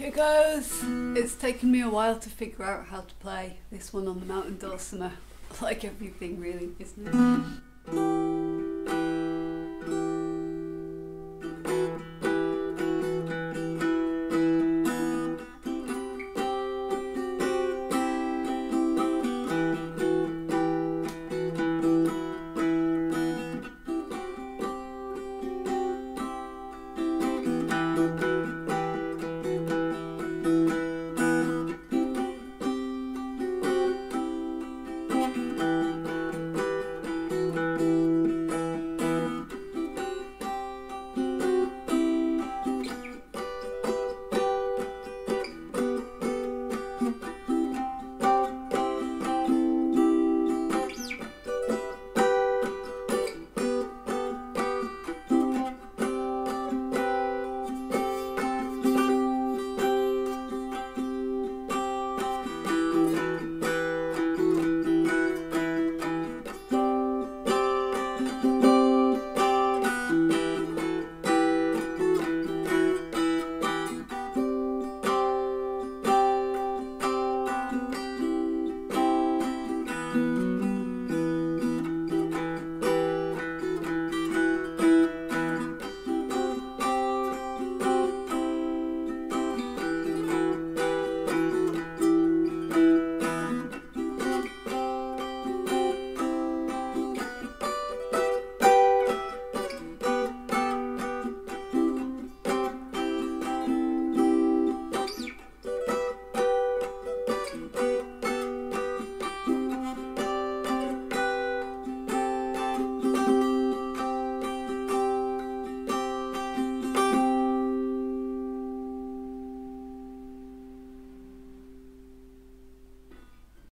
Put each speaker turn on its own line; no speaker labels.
Here goes. It's taken me a while to figure out how to play this one on the mountain dulcimer. Like everything really, isn't it?